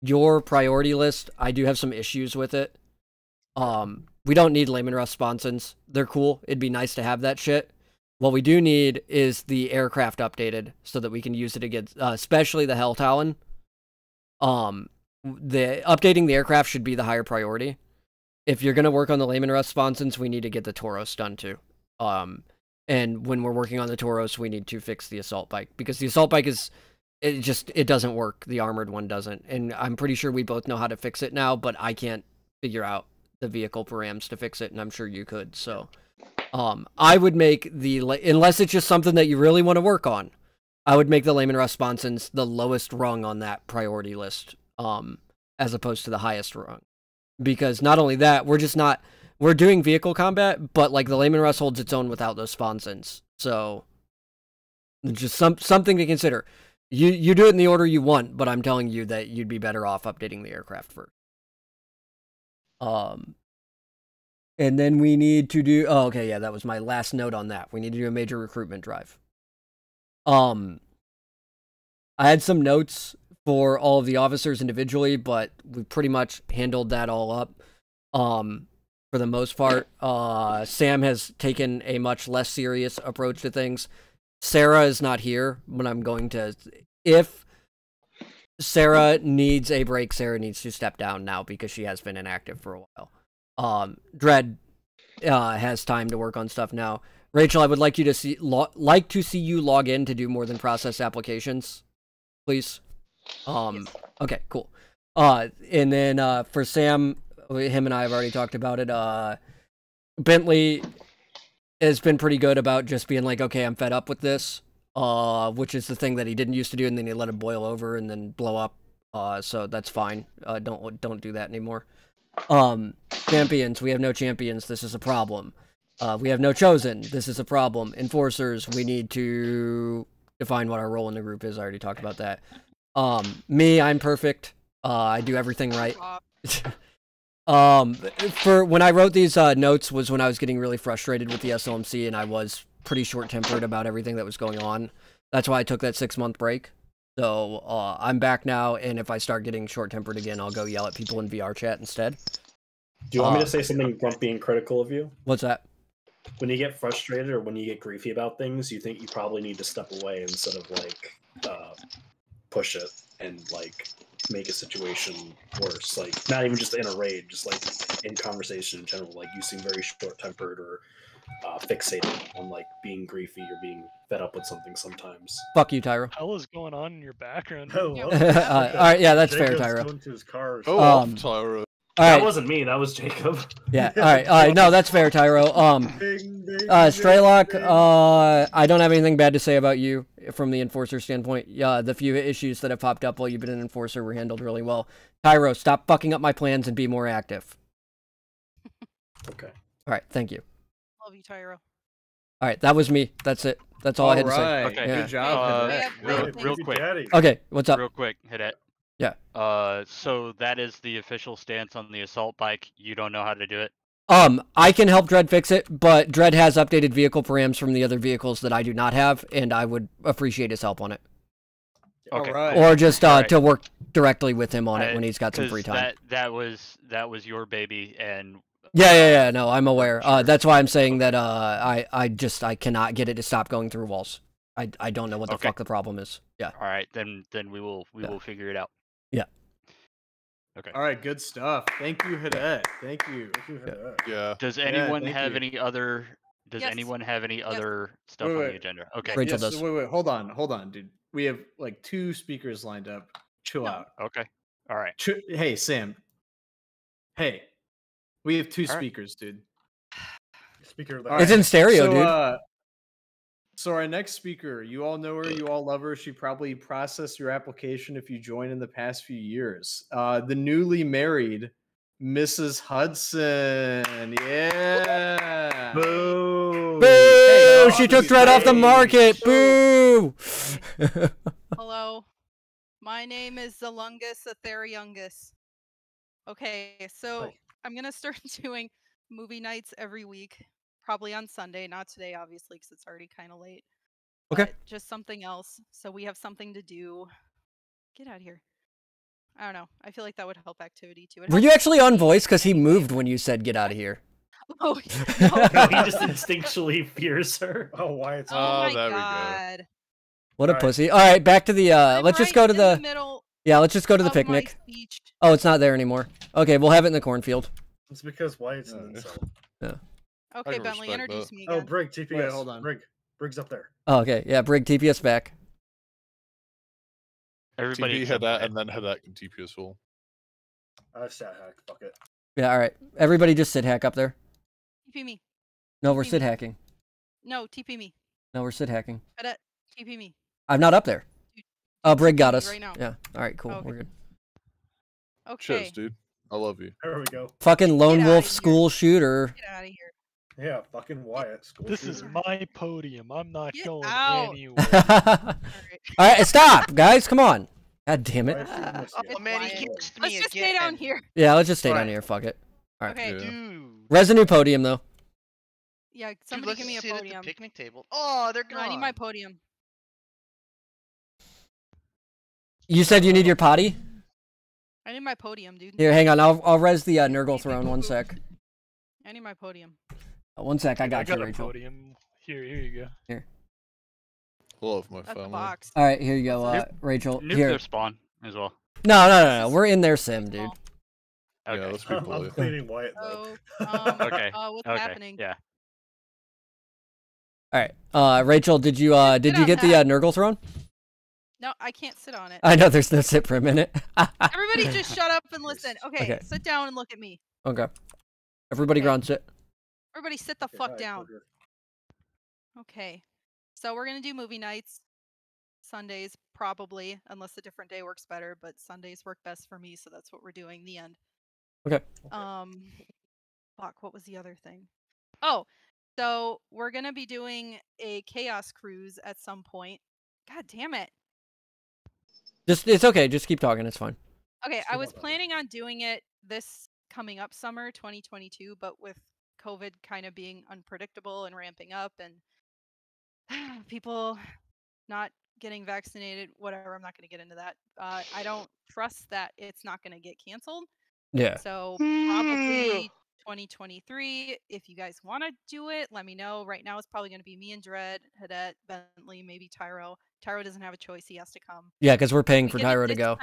Speaker 1: your priority list, I do have some issues with it. Um, we don't need Leman Russ sponsons. They're cool. It'd be nice to have that shit. What we do need is the aircraft updated so that we can use it against, uh, especially the Hell Talon. Um, the updating the aircraft should be the higher priority. If you're gonna work on the Russ sponsons, we need to get the Tauros done too. Um, and when we're working on the Tauros, we need to fix the assault bike because the assault bike is it just it doesn't work. The armored one doesn't, and I'm pretty sure we both know how to fix it now, but I can't figure out the vehicle params to fix it, and I'm sure you could. So, um, I would make the unless it's just something that you really want to work on, I would make the Leman Russ sponsons the lowest rung on that priority list, um, as opposed to the highest rung, because not only that, we're just not we're doing vehicle combat, but like the Leman Russ holds its own without those sponsons, so just some something to consider. You you do it in the order you want, but I'm telling you that you'd be better off updating the aircraft first. Um, and then we need to do. Oh, okay, yeah, that was my last note on that. We need to do a major recruitment drive. Um, I had some notes for all of the officers individually, but we pretty much handled that all up. Um, for the most part, uh, Sam has taken a much less serious approach to things. Sarah is not here, but I'm going to. If Sarah needs a break, Sarah needs to step down now because she has been inactive for a while. Um, Dread uh, has time to work on stuff now. Rachel, I would like you to see lo- like to see you log in to do more than process applications, please. Um, okay, cool. Uh, and then uh, for Sam, him and I have already talked about it. Uh, Bentley has been pretty good about just being like, okay, I'm fed up with this. Uh, which is the thing that he didn't used to do, and then he let it boil over and then blow up. Uh, so that's fine. Uh, don't don't do that anymore. Um, champions, we have no champions. This is a problem. Uh, we have no chosen. This is a problem. Enforcers, we need to define what our role in the group is. I already talked about that. Um, me, I'm perfect. Uh, I do everything right. um, for when I wrote these uh, notes was when I was getting really frustrated with the SLMC and I was pretty short-tempered about everything that was going on. That's why I took that six-month break. So uh, I'm back now, and if I start getting short-tempered again, I'll go yell at people in VR chat instead.
Speaker 7: Do you want me
Speaker 1: Uh,
Speaker 7: to say something grumpy and critical of you?
Speaker 1: What's that?
Speaker 7: When you get frustrated or when you get griefy about things, you think you probably need to step away instead of like uh, push it and like make a situation worse. Like not even just in a raid, just like in conversation in general. Like you seem very short-tempered or uh, fixated on like being griefy or being fed up with something sometimes.
Speaker 1: Fuck you, Tyro.
Speaker 8: hell is going on in your background?
Speaker 2: Oh.
Speaker 1: Uh, all right, yeah, that's fair, Tyro.
Speaker 2: going to his car or
Speaker 11: Go
Speaker 2: something.
Speaker 1: Um,
Speaker 11: Tyro.
Speaker 1: All
Speaker 7: That
Speaker 1: right,
Speaker 7: wasn't me. That was Jacob.
Speaker 1: yeah, all right, all right. No, that's fair, Tyro. Um,
Speaker 2: Ding, ding,
Speaker 1: Uh, Straylock, uh, I don't have anything bad to say about you from the enforcer standpoint. Yeah, the few issues that have popped up while you've been an enforcer were handled really well. Tyro, stop fucking up my plans and be more active.
Speaker 7: Okay.
Speaker 1: All right, thank you.
Speaker 5: Love you, Tyro.
Speaker 1: All right, that was me. That's it. That's all, I had to say.
Speaker 6: Alright,
Speaker 4: Okay.
Speaker 1: Yeah.
Speaker 6: Good job.
Speaker 4: Uh,
Speaker 5: We
Speaker 6: Hidek.
Speaker 5: have- we
Speaker 4: real,
Speaker 5: have
Speaker 2: Thank
Speaker 4: real quick.
Speaker 1: Okay, what's up?
Speaker 4: Real quick, hit it.
Speaker 1: Yeah.
Speaker 4: Uh, so that is the official stance on the assault bike. You don't know how to do it.
Speaker 1: Um, I can help Dread fix it, but Dread has updated vehicle params from the other vehicles that I do not have, and I would appreciate his help on it.
Speaker 4: Okay.
Speaker 6: Alright.
Speaker 1: Or just uh,
Speaker 4: Alright.
Speaker 1: to work directly with him on it
Speaker 4: I-
Speaker 1: when he's got some free time.
Speaker 4: That that was that was your baby, and
Speaker 1: Yeah, yeah, yeah. No, I'm aware. Uh, that's why I'm saying that. Uh, I, I just, I cannot get it to stop going through walls. I, I don't know what the
Speaker 4: Okay.
Speaker 1: fuck the problem is. Yeah.
Speaker 4: all right, then then we will we
Speaker 1: Yeah.
Speaker 4: will figure it out.
Speaker 1: Yeah.
Speaker 4: Okay.
Speaker 6: All right, good stuff. Thank you, Hidek. Thank you.
Speaker 2: Thank you.
Speaker 11: Yeah.
Speaker 4: Does anyone
Speaker 6: thank
Speaker 4: have
Speaker 6: you.
Speaker 4: any other? Does
Speaker 5: Yes.
Speaker 4: anyone have any other stuff
Speaker 6: Wait,
Speaker 4: on the agenda? Okay.
Speaker 1: Rachel
Speaker 6: Yes,
Speaker 1: does.
Speaker 6: Wait, wait, hold on, hold on, dude. We have like two speakers lined up. Chill
Speaker 5: No.
Speaker 6: out.
Speaker 4: Okay. All right.
Speaker 6: Ch- hey, Sam. Hey, we have two
Speaker 4: All right.
Speaker 6: speakers, dude.
Speaker 2: Speaker of the
Speaker 1: It's
Speaker 6: right,
Speaker 1: in stereo,
Speaker 6: so,
Speaker 1: dude.
Speaker 6: Uh, so our next speaker, you all know her, you all love her. She probably processed your application if you joined in the past few years. Uh, the newly married Mrs. Hudson. Yeah.
Speaker 2: Boo!
Speaker 1: Boo!
Speaker 6: Hey,
Speaker 1: she took
Speaker 6: obviously,
Speaker 1: Dread off the market.
Speaker 6: so-
Speaker 1: Boo!
Speaker 5: Hello. My name is Zalungus Atheriungus. Okay, so
Speaker 2: Hi.
Speaker 5: I'm gonna start doing movie nights every week, probably on Sunday, not today, obviously, because it's already kind of late.
Speaker 1: Okay.
Speaker 5: but Just something else, so we have something to do. Get out of here. I don't know. I feel like that would help activity too. It
Speaker 1: Were you actually on voice? Because he moved when you said "get out of here."
Speaker 5: Oh,
Speaker 7: no,
Speaker 5: no.
Speaker 7: he just instinctually fears her.
Speaker 2: Oh, Wyatt's.
Speaker 5: Oh,
Speaker 11: Oh,
Speaker 5: my
Speaker 11: there we go.
Speaker 5: god.
Speaker 1: What a
Speaker 2: Alright.
Speaker 1: pussy. All right, back to the. uh
Speaker 5: I'm
Speaker 1: Let's just go to
Speaker 5: in
Speaker 1: the.
Speaker 5: middle
Speaker 1: Yeah, let's just go to the picnic. Oh, it's not there anymore. Okay, we'll have it in the cornfield.
Speaker 2: It's because Wyatt's an
Speaker 11: Uh,
Speaker 2: incel.
Speaker 5: Okay, Bentley, introduce
Speaker 11: that.
Speaker 5: me
Speaker 2: Oh,
Speaker 5: again.
Speaker 2: Brig, TPS.
Speaker 6: Wait, hold on.
Speaker 2: Brig. Brig's up there.
Speaker 1: Oh, okay, yeah, Brig TPS back.
Speaker 4: Everybody
Speaker 11: TP
Speaker 4: except Hadet,
Speaker 11: and then Hadet can TP as well.
Speaker 2: I have uh, stat hack. Fuck it.
Speaker 1: Yeah, all right. Everybody just sit hack up there.
Speaker 5: TP me.
Speaker 1: No, we're sit hacking.
Speaker 5: No, TP me.
Speaker 1: No, we're sit hacking.
Speaker 5: Cadet, TP me.
Speaker 1: I'm not up there. Oh, Brig got us.
Speaker 5: right now.
Speaker 1: Yeah. All right, cool.
Speaker 5: Okay.
Speaker 1: We're good.
Speaker 5: Okay.
Speaker 11: Cheers, dude. I love you.
Speaker 2: There we go.
Speaker 1: Fucking lone wolf school shooter.
Speaker 5: Get out of here.
Speaker 2: Yeah, fucking Wyatt. School
Speaker 8: This is my podium. I'm not
Speaker 5: Get
Speaker 8: going
Speaker 5: out.
Speaker 8: anywhere.
Speaker 1: all
Speaker 5: All right.
Speaker 1: right, stop, guys. Come on. God damn it.
Speaker 2: Wyatt's gonna miss you.
Speaker 5: It's
Speaker 3: Oh man, he kissed me
Speaker 5: Let's just
Speaker 3: again.
Speaker 5: stay down here.
Speaker 1: Yeah, let's just stay down
Speaker 2: Alright.
Speaker 1: here. Fuck it. All right.
Speaker 5: Okay.
Speaker 11: Yeah.
Speaker 3: Dude.
Speaker 1: Residue podium though.
Speaker 5: Yeah,
Speaker 3: Dude,
Speaker 5: somebody
Speaker 3: let's
Speaker 5: give me a
Speaker 3: sit at
Speaker 5: podium.
Speaker 3: the picnic table. Oh, they're
Speaker 5: No,
Speaker 3: gone.
Speaker 5: I need my podium.
Speaker 1: You said you need your potty.
Speaker 5: I need my podium, dude.
Speaker 1: Here, hang on. I'll I'll res the uh, Nurgle throne. One sec.
Speaker 5: I need my podium.
Speaker 1: Uh, One sec. I got,
Speaker 8: got
Speaker 1: you,
Speaker 8: a
Speaker 1: Rachel.
Speaker 8: podium. Here, here you go. Here.
Speaker 11: Love my
Speaker 5: At
Speaker 11: family.
Speaker 5: box.
Speaker 1: All right, here you go, uh, Rachel.
Speaker 4: Nuclear
Speaker 1: Here.
Speaker 4: spawn as well.
Speaker 1: No, no, no, no. We're in their sim, dude.
Speaker 5: Small.
Speaker 11: Yeah,
Speaker 4: Okay.
Speaker 11: let's be
Speaker 2: I'm cleaning Wyatt though.
Speaker 5: Oh, um,
Speaker 4: Okay,
Speaker 5: uh, what's
Speaker 4: okay.
Speaker 5: happening?
Speaker 4: Yeah.
Speaker 1: All right. Uh, Rachel, did you uh did you
Speaker 5: on
Speaker 1: get the uh,
Speaker 5: that.
Speaker 1: Nurgle throne?
Speaker 5: No, I can't sit on it.
Speaker 1: I know there's no sit for a minute.
Speaker 5: Everybody just shut up and listen. Okay,
Speaker 1: Okay.
Speaker 5: sit down and look at me.
Speaker 1: okay. Everybody
Speaker 5: Okay.
Speaker 1: ground sit.
Speaker 5: Everybody sit the
Speaker 2: Okay,
Speaker 5: fuck down. Okay. So we're gonna do movie nights. Sundays, probably, unless a different day works better, but Sundays work best for me, so that's what we're doing. The end.
Speaker 1: Okay.
Speaker 5: Um fuck, what was the other thing? Oh, so we're gonna be doing a chaos cruise at some point. God damn it.
Speaker 1: Just it's okay. Just keep talking. It's fine.
Speaker 5: Okay, I was planning on doing it this coming up summer 2022, but with COVID kind of being unpredictable and ramping up and people not getting vaccinated, whatever, I'm not going to get into that. Uh, I don't trust that it's not going to get canceled.
Speaker 1: Yeah.
Speaker 5: So probably 2023. If you guys want to do it, let me know. Right now, it's probably going to be me and Dread, Hadet, Bentley, maybe Tyro. Tyro doesn't have a choice; he has to come.
Speaker 1: Yeah, because we're paying
Speaker 5: We
Speaker 1: for Tyro to go.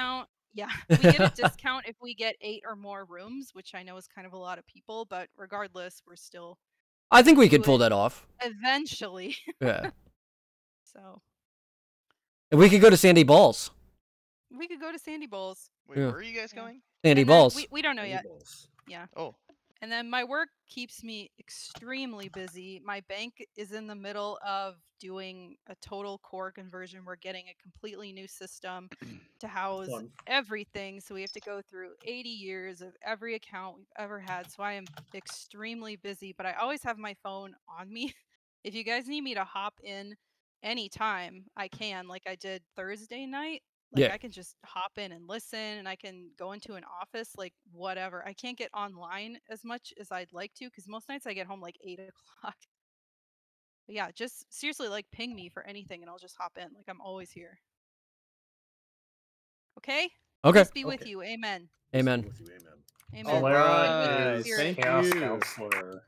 Speaker 5: Discount- Yeah, we get a discount if we get eight or more rooms, which I know is kind of a lot of people, but regardless, we're still
Speaker 1: I think we could pull that off.
Speaker 5: eventually.
Speaker 1: Yeah.
Speaker 5: so
Speaker 1: And we could go to Sandy Balls.
Speaker 5: we could go to Sandy Bowls.
Speaker 3: Wait,
Speaker 1: Yeah.
Speaker 3: where are you guys going?
Speaker 1: Sandy
Speaker 5: and
Speaker 1: Balls.
Speaker 5: We, we don't know yet.
Speaker 2: Tables.
Speaker 5: Yeah.
Speaker 3: Oh,
Speaker 5: And then my work keeps me extremely busy. My bank is in the middle of doing a total core conversion. We're getting a completely new system to house
Speaker 2: Fun.
Speaker 5: everything. So we have to go through 80 years of every account we've ever had. So I am extremely busy, but I always have my phone on me. If you guys need me to hop in anytime, I can, like I did Thursday night. Like
Speaker 1: Yeah.
Speaker 5: I can just hop in and listen and I can go into an office, like whatever. I can't get online as much as I'd like to because most nights I get home like eight o'clock. But yeah, just seriously like ping me for anything and I'll just hop in. Like I'm always here. Okay?
Speaker 1: Okay.
Speaker 5: Peace be with you. Amen.
Speaker 1: Amen.
Speaker 2: With you, amen.
Speaker 5: Amen.
Speaker 6: All
Speaker 5: Join with
Speaker 6: right,
Speaker 5: the spirit.
Speaker 6: thank
Speaker 7: Chaos
Speaker 6: you.
Speaker 7: counselor.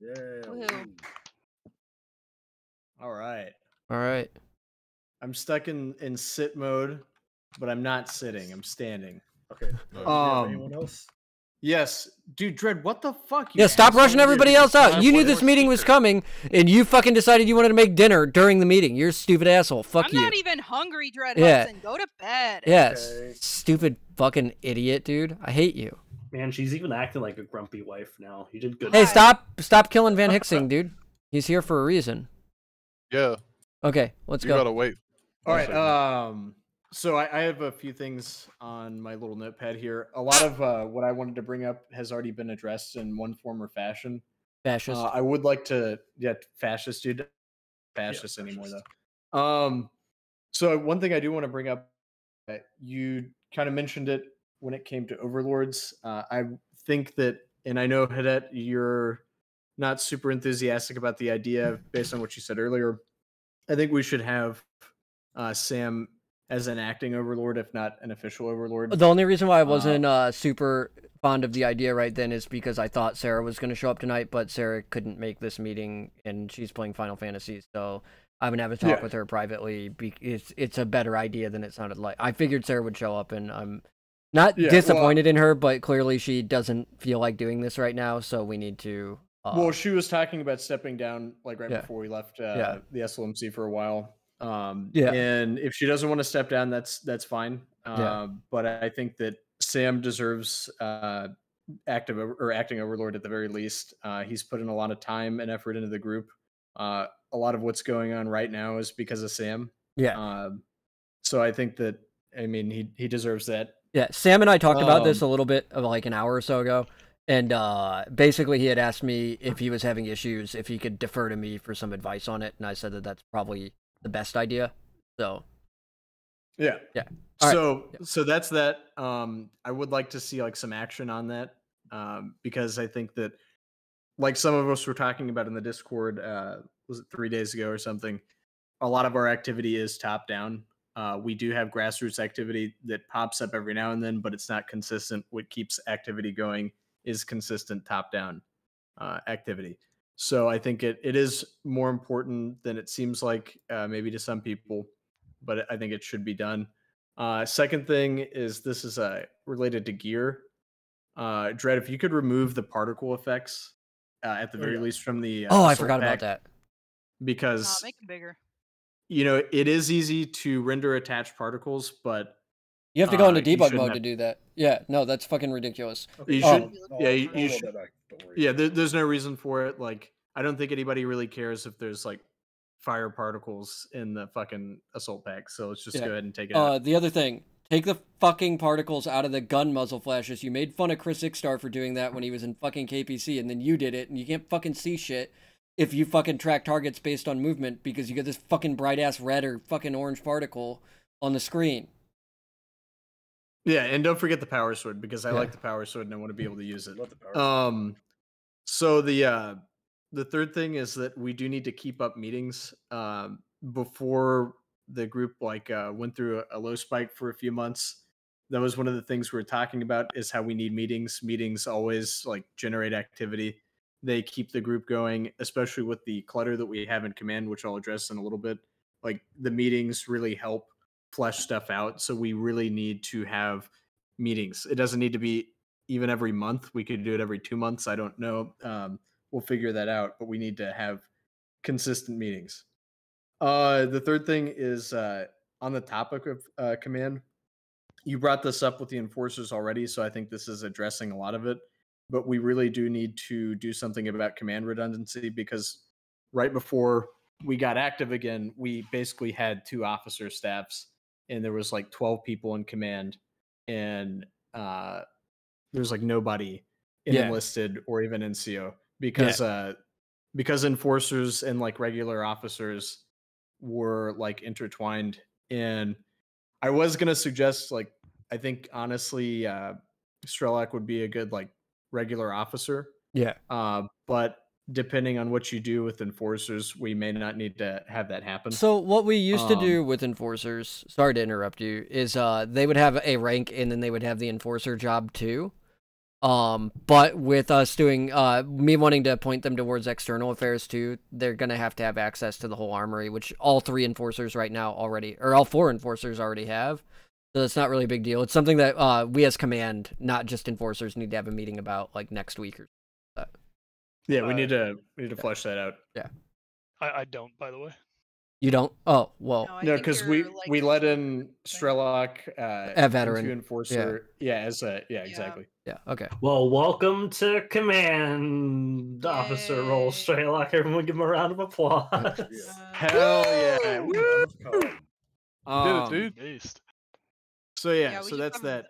Speaker 2: Yeah. Woo.
Speaker 6: All right.
Speaker 1: All right.
Speaker 6: I'm stuck in in sit mode, but I'm not sitting. I'm standing.
Speaker 2: Okay.
Speaker 11: Nice.
Speaker 2: Do you have
Speaker 6: Um,
Speaker 2: anyone else?
Speaker 6: Yes, dude, Dread. What the fuck? you
Speaker 1: Yeah, stop rushing everybody
Speaker 11: dude,
Speaker 1: else out. You knew this meeting was coming, and you fucking decided you wanted to make dinner during the meeting. You're a stupid asshole. Fuck you.
Speaker 5: I'm not even hungry, Dread
Speaker 1: Yeah.
Speaker 5: Hudson. Go to bed.
Speaker 1: Yes.
Speaker 2: Okay.
Speaker 1: Stupid fucking idiot, dude. I hate you.
Speaker 7: Man, she's even acting like a grumpy wife now. You did good.
Speaker 1: Hey, stop stop killing Van Hixing, dude. He's here for a reason.
Speaker 11: Yeah,
Speaker 1: Okay, let's
Speaker 11: you
Speaker 1: go.
Speaker 11: gotta wait.
Speaker 6: All
Speaker 11: One
Speaker 6: right.
Speaker 11: second.
Speaker 6: Um. So I, I have a few things on my little notepad here. A lot of uh, what I wanted to bring up has already been addressed in one form or fashion.
Speaker 1: Fascist.
Speaker 6: Uh, I would like to, yeah, fascist dude, fascist anymore though. Um, so one thing I do want to bring up, uh, you kind of mentioned it when it came to overlords. Uh, I think that, and I know Hadet, you're not super enthusiastic about the idea based on what you said earlier. I think we should have uh, Sam as an acting overlord, if not an official overlord.
Speaker 1: the only reason why I
Speaker 6: uh,
Speaker 1: wasn't uh, super fond of the idea right then is because I thought Sarah was going to show up tonight, but Sarah couldn't make this meeting and she's playing Final Fantasy. So I'm gonna have a talk
Speaker 6: Yeah.
Speaker 1: with her privately. Be- it's it's a better idea than it sounded like. I figured Sarah would show up, and I'm not
Speaker 6: Yeah, well,
Speaker 1: disappointed in her, but clearly she doesn't feel like doing this right now. So we need to. Uh,
Speaker 6: well, she was talking about stepping down like right
Speaker 1: Yeah.
Speaker 6: before we left uh, the SLMC for a while. Um,
Speaker 1: Yeah.
Speaker 6: and if she doesn't want to step down, that's that's fine. Uh,
Speaker 1: Yeah.
Speaker 6: But I think that Sam deserves uh, active or acting overlord at the very least. Uh, he's put in a lot of time and effort into the group. Uh, a lot of what's going on right now is because of Sam.
Speaker 1: yeah.
Speaker 6: Um, so I think that I mean he he deserves that.
Speaker 1: Yeah, Sam and I talked about this
Speaker 6: Um,
Speaker 1: a little bit of like an hour or so ago, and uh, basically he had asked me if he was having issues, if he could defer to me for some advice on it, and I said that that's probably the best idea. So
Speaker 6: Yeah.
Speaker 1: Yeah. All right.
Speaker 6: So so that's that. Um I would like to see like some action on that. Um because I think that like some of us were talking about in the Discord uh was it 3 days ago or something. A lot of our activity is top down. Uh we do have grassroots activity that pops up every now and then but it's not consistent. What keeps activity going is consistent top down uh activity. So I think it, it is more important than it seems like uh, maybe to some people but I think it should be done. Uh, second thing is this is uh, related to gear. Uh, Dread, if you could remove the particle effects uh, at the very
Speaker 2: yeah.
Speaker 6: least from the uh,
Speaker 1: oh, I
Speaker 6: assault
Speaker 1: forgot about
Speaker 6: pack,
Speaker 1: that.
Speaker 5: Uh,
Speaker 6: because
Speaker 5: make them bigger.
Speaker 6: you know it is easy to render attached particles, but
Speaker 1: You have to go
Speaker 6: uh,
Speaker 1: into
Speaker 6: you
Speaker 1: debug mode
Speaker 6: have-
Speaker 1: to do that. Yeah, no, that's fucking ridiculous.
Speaker 6: You should, yeah, you, you should,
Speaker 2: back, don't worry.
Speaker 6: yeah. There, there's no reason for it. Like, I don't think anybody really cares if there's like fire particles in the fucking assault pack. So let's just
Speaker 1: Yeah.
Speaker 6: go ahead and take it out.
Speaker 1: Uh, the other thing, take the fucking particles out of the gun muzzle flashes. You made fun of Chris Ickstar for doing that when he was in fucking KPC, and then you did it, and you can't fucking see shit if you fucking track targets based on movement because you get this fucking bright ass red or fucking orange particle on the screen.
Speaker 6: Yeah, and don't forget the power sword because I
Speaker 1: Yeah.
Speaker 6: like the power sword and I want to be able to use it.
Speaker 2: Love the power.
Speaker 6: Um, so the uh, the third thing is that we do need to keep up meetings. Um, before the group like uh, went through a, a low spike for a few months, that was one of the things we were talking about is how we need meetings. Meetings always like generate activity. They keep the group going, especially with the clutter that we have in command, which I'll address in a little bit. Like the meetings really help flesh stuff out. So we really need to have meetings. It doesn't need to be even every month. We could do it every two months. I don't know. Um, we'll figure that out, but we need to have consistent meetings. Uh, the third thing is uh, on the topic of uh, command. You brought this up with the enforcers already, so I think this is addressing a lot of it. But we really do need to do something about command redundancy because right before we got active again, we basically had two officer staffs, and there was like twelve people in command, and uh, there was like nobody in
Speaker 1: Yeah.
Speaker 6: enlisted or even in NCO because uh, because enforcers and like regular officers were like intertwined. And I was gonna suggest like I think honestly, uh, Strelak would be a good like regular officer.
Speaker 1: Yeah.
Speaker 6: Uh, but depending on what you do with enforcers, we may not need to have that happen.
Speaker 1: So what we used to
Speaker 6: Um,
Speaker 1: do with enforcers, sorry to interrupt you, is uh they would have a rank and then they would have the enforcer job too. Um, but with us doing uh me wanting to point them towards external affairs too, they're gonna have to have access to the whole armory, which all three enforcers right now already or all four enforcers already have. So it's not really a big deal. It's something that uh we as command, not just enforcers, need to have a meeting about like next week or
Speaker 6: yeah, we
Speaker 8: uh,
Speaker 6: need to we need to flesh that out.
Speaker 8: I, I don't, by the way.
Speaker 1: You don't oh well
Speaker 5: No, I
Speaker 6: No, because we
Speaker 5: like,
Speaker 6: we let in
Speaker 5: thing.
Speaker 6: Strelok uh,
Speaker 1: A veteran,
Speaker 6: into
Speaker 1: yeah.
Speaker 6: enforcer. Yeah, as a yeah, exactly.
Speaker 1: yeah, okay.
Speaker 7: Well, welcome to command officer role,
Speaker 5: Yay.
Speaker 7: Straylock. Everyone give him a round of applause.
Speaker 2: Yeah.
Speaker 6: Hell yeah!
Speaker 2: Woo!
Speaker 6: Woo!
Speaker 11: Did it,
Speaker 6: Um,
Speaker 11: dude.
Speaker 8: Based.
Speaker 6: So yeah,
Speaker 5: we
Speaker 6: so that's that.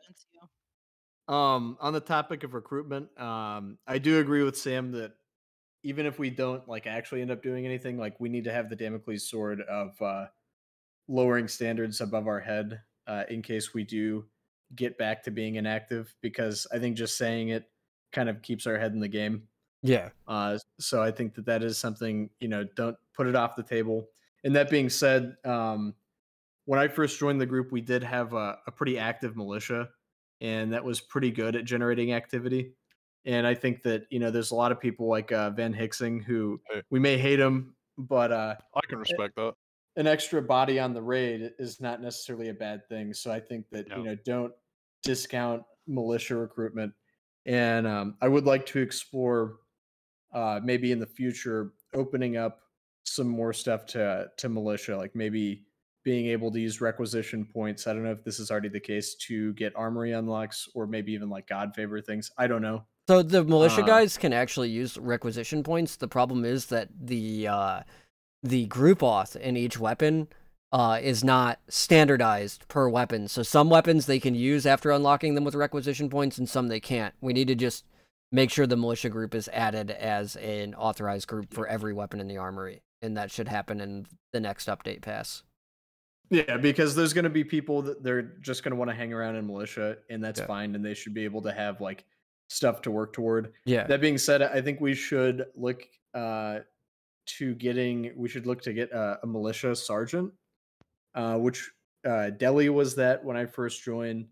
Speaker 6: Um, on the topic of recruitment, um, I do agree with Sam that even if we don't like actually end up doing anything, like we need to have the Damocles sword of uh, lowering standards above our head uh, in case we do get back to being inactive. Because I think just saying it kind of keeps our head in the game.
Speaker 1: Yeah.
Speaker 6: Uh, so I think that that is something you know. Don't put it off the table. And that being said, um, when I first joined the group, we did have a, a pretty active militia, and that was pretty good at generating activity. And I think that you know there's a lot of people like uh, Van Hixing who
Speaker 11: Hey.
Speaker 6: we may hate him, but uh,
Speaker 11: I can respect that.
Speaker 6: an extra body on the raid is not necessarily a bad thing. So I think that you know don't discount militia recruitment, and um, I would like to explore uh, maybe in the future opening up some more stuff to to militia, like maybe being able to use requisition points. I don't know if this is already the case to get armory unlocks or maybe even like god favor things. I don't know.
Speaker 1: So the militia
Speaker 6: Uh,
Speaker 1: guys can actually use requisition points. The problem is that the uh, the group auth in each weapon uh, is not standardized per weapon. So some weapons they can use after unlocking them with requisition points, and some they can't. We need to just make sure the militia group is added as an authorized group for every weapon in the armory, and that should happen in the next update pass.
Speaker 6: Yeah, because there's going to be people that they're just going to want to hang around in militia, and that's
Speaker 1: Yeah.
Speaker 6: fine, and they should be able to have like stuff to work toward.
Speaker 1: Yeah.
Speaker 6: That being said, I think we should look uh, to getting we should look to get uh, a militia sergeant, uh, which uh, Delhi was that when I first joined.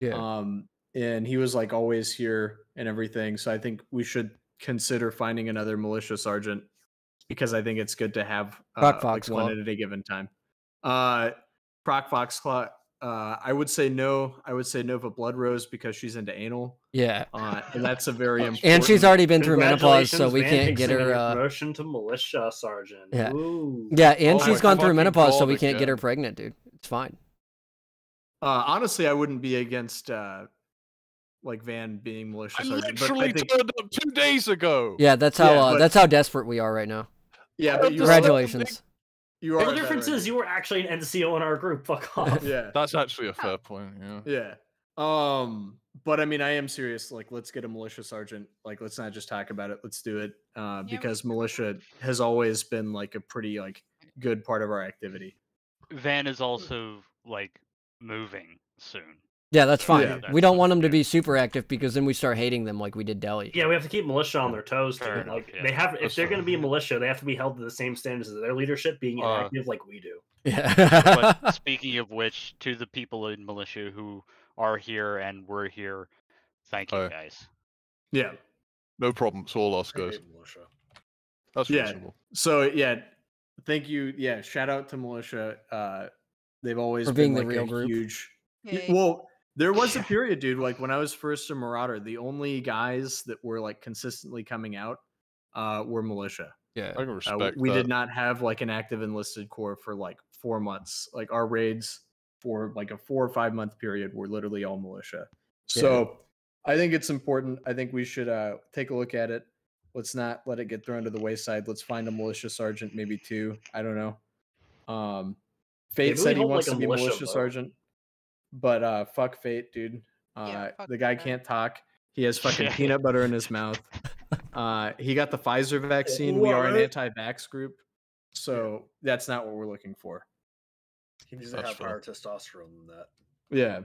Speaker 1: Yeah.
Speaker 6: Um, and he was like always here and everything. So I think we should consider finding another militia sergeant because I think it's good to have uh,
Speaker 1: Proc
Speaker 6: like
Speaker 1: Fox
Speaker 6: one at any given time. Uh, Proc Fox Claw. Uh, I would say no. I would say Nova Blood Rose because she's into anal.
Speaker 1: Yeah.
Speaker 6: Uh, and that's a very important.
Speaker 1: And she's already been through menopause, so we can't get her.
Speaker 7: your
Speaker 1: Uh,
Speaker 7: promotion to militia sergeant.
Speaker 1: Yeah.
Speaker 7: Ooh.
Speaker 1: yeah, and
Speaker 6: Oh
Speaker 1: she's
Speaker 6: my
Speaker 1: gone through menopause, so we can't get her pregnant, dude. It's fine.
Speaker 6: Uh, honestly, I wouldn't be against uh, like Van being militia
Speaker 11: I
Speaker 6: sergeant. But I
Speaker 11: literally
Speaker 6: think,
Speaker 11: turned up two days ago.
Speaker 1: Yeah, that's how
Speaker 6: Yeah,
Speaker 1: uh,
Speaker 6: but-
Speaker 1: that's how desperate we are right now.
Speaker 6: yeah,
Speaker 11: I
Speaker 6: but you.
Speaker 1: Congratulations.
Speaker 6: You
Speaker 7: Well,
Speaker 6: are
Speaker 7: the difference is you were actually an NCO in our group. Fuck off.
Speaker 6: Yeah.
Speaker 11: That's actually a fair point. Yeah.
Speaker 6: Yeah. Um, but I mean, I am serious. Like, let's get a militia sergeant. Like, let's not just talk about it. Let's do it. Uh,
Speaker 5: we
Speaker 6: because
Speaker 5: can.
Speaker 6: militia has always been like a pretty like good part of our activity.
Speaker 4: Van is also like moving soon.
Speaker 1: Yeah, that's fine.
Speaker 6: Yeah.
Speaker 1: We don't want them to be super active because then we start hating them like we did Delhi.
Speaker 7: Yeah, we have to keep militia on their toes. Too. Like
Speaker 4: yeah.
Speaker 7: they have, if
Speaker 11: That's
Speaker 7: they're going to
Speaker 11: fair.
Speaker 7: be militia, they have to be held to the same standards as their leadership, being
Speaker 11: Uh,
Speaker 7: like we do.
Speaker 1: Yeah.
Speaker 4: But speaking of which, to the people in militia who are here and were here, thank you
Speaker 11: Aye.
Speaker 4: guys.
Speaker 6: Yeah.
Speaker 11: No problem. It's all us guys.
Speaker 2: hate militia.
Speaker 11: That's
Speaker 6: Yeah.
Speaker 11: reasonable.
Speaker 6: So yeah, thank you. Yeah, shout out to militia. Uh, they've always
Speaker 1: For
Speaker 6: been
Speaker 1: being the
Speaker 6: like
Speaker 1: real
Speaker 6: a
Speaker 1: group.
Speaker 6: huge. Y-
Speaker 5: Yay.
Speaker 6: Well, there was a period, dude. Like when I was first a Marauder, the only guys that were like consistently coming out uh, were militia.
Speaker 1: yeah.
Speaker 11: I can
Speaker 6: Uh,
Speaker 11: respect
Speaker 6: we
Speaker 11: that.
Speaker 6: did not have like an active enlisted corps for like four months. Like our raids for like a four or five month period were literally all militia.
Speaker 1: Yeah.
Speaker 6: So I think it's important. I think we should uh, take a look at it. Let's not let it get thrown to the wayside. Let's find a militia sergeant, maybe two. I don't know. Um, Fate
Speaker 7: Maybe
Speaker 6: said he wants
Speaker 7: like,
Speaker 6: to
Speaker 7: a
Speaker 6: be
Speaker 7: militia
Speaker 6: militia sergeant, but uh, fuck Fate, dude. Uh,
Speaker 5: Yeah,
Speaker 6: the guy
Speaker 5: that.
Speaker 6: can't talk. He has fucking peanut butter in his mouth. Uh, he got the Pfizer vaccine. We are an anti-vax group, so that's not what we're looking for.
Speaker 2: He needs to have higher testosterone than that.
Speaker 6: Yeah.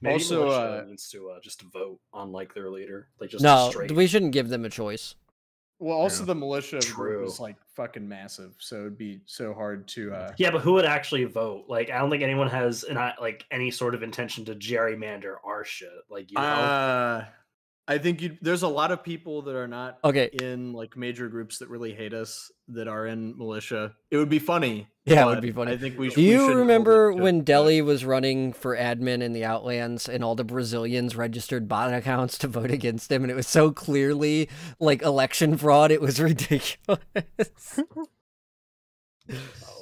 Speaker 7: Maybe
Speaker 6: Also,
Speaker 7: militia
Speaker 6: uh,
Speaker 7: needs to uh, just vote on like their leader, like just
Speaker 1: No,
Speaker 7: straight.
Speaker 1: we shouldn't give them a choice.
Speaker 6: Well, also
Speaker 11: Yeah.
Speaker 6: the militia group
Speaker 7: True.
Speaker 6: is like fucking massive, so it'd be so hard to. uh
Speaker 7: Yeah, but who would actually vote? Like, I don't think anyone has an uh, like any sort of intention to gerrymander our shit. Like, you know,
Speaker 6: Uh, I think you. There's a lot of people that are not
Speaker 1: Okay.
Speaker 6: in like major groups that really hate us that are in militia. It would be funny.
Speaker 1: Yeah, it would be funny.
Speaker 6: I think we.
Speaker 1: Do
Speaker 6: we
Speaker 1: you
Speaker 6: shouldn't hold it
Speaker 1: remember when
Speaker 6: to-
Speaker 1: Delhi was running for admin in the Outlands and all the Brazilians registered bot accounts to vote against him and it was so clearly like election fraud, it was ridiculous.
Speaker 2: Oh,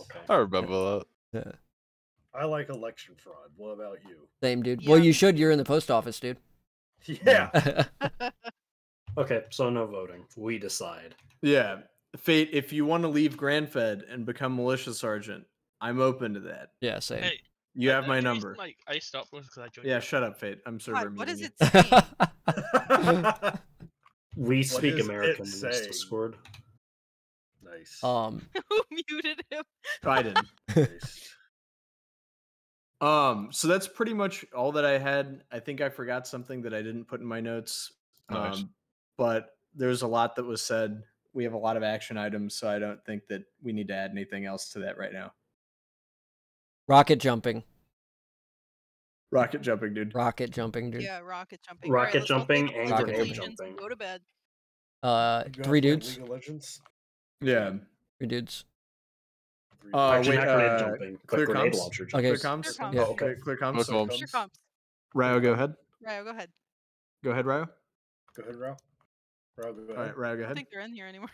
Speaker 2: okay.
Speaker 11: I remember that.
Speaker 2: I like election fraud. What about you?
Speaker 1: Same dude. Well, you should. You're in the post office, dude.
Speaker 2: Yeah.
Speaker 7: okay, so no voting. We decide.
Speaker 6: Yeah, Fate. If you want to leave Grand Fed and become militia sergeant, I'm open to that.
Speaker 1: yeah, same.
Speaker 12: Hey,
Speaker 6: You
Speaker 12: uh,
Speaker 6: have my
Speaker 12: the reason,
Speaker 6: number.
Speaker 12: Like I stopped was because I joined.
Speaker 6: Yeah,
Speaker 12: you.
Speaker 6: shut up, Fate. I'm server
Speaker 5: God, what is
Speaker 6: muting
Speaker 5: it
Speaker 6: you.
Speaker 5: saying?
Speaker 7: We speak American in this? Discord.
Speaker 2: nice.
Speaker 1: um,
Speaker 5: Who muted him?
Speaker 6: I didn't.
Speaker 2: nice.
Speaker 6: Um, so that's pretty much all that I had. I think I forgot something that I didn't put in my notes.
Speaker 11: Nice.
Speaker 6: Um, but there's a lot that was said. We have a lot of action items, so I don't think that we need to add anything else to that right now.
Speaker 1: rocket jumping.
Speaker 6: Rocket jumping, dude.
Speaker 1: Rocket jumping, dude.
Speaker 5: Yeah, rocket jumping.
Speaker 7: Rocket
Speaker 5: let's
Speaker 7: jumping and
Speaker 5: League of
Speaker 1: grenade
Speaker 7: jumping.
Speaker 5: Go to bed.
Speaker 1: Uh, three dudes.
Speaker 2: League of Legends.
Speaker 6: Yeah.
Speaker 1: Three dudes.
Speaker 2: Three
Speaker 6: Uh,
Speaker 7: Actually,
Speaker 6: wait,
Speaker 7: not grenade
Speaker 6: uh,
Speaker 7: jumping, but
Speaker 6: clear
Speaker 7: grenade
Speaker 6: comms?
Speaker 7: launcher
Speaker 1: Okay.
Speaker 6: Clear
Speaker 1: s-
Speaker 6: comms?
Speaker 5: Clear
Speaker 1: Yeah.
Speaker 5: comms.
Speaker 6: Okay, clear comms.
Speaker 11: Clear comms.
Speaker 5: Your comps.
Speaker 6: Ryo, go ahead.
Speaker 5: Ryo, go ahead.
Speaker 6: Go ahead, Ryo.
Speaker 2: Go ahead, Rao. Rao, go ahead.
Speaker 6: All right, Ryo, go
Speaker 5: I don't think they're in here anymore.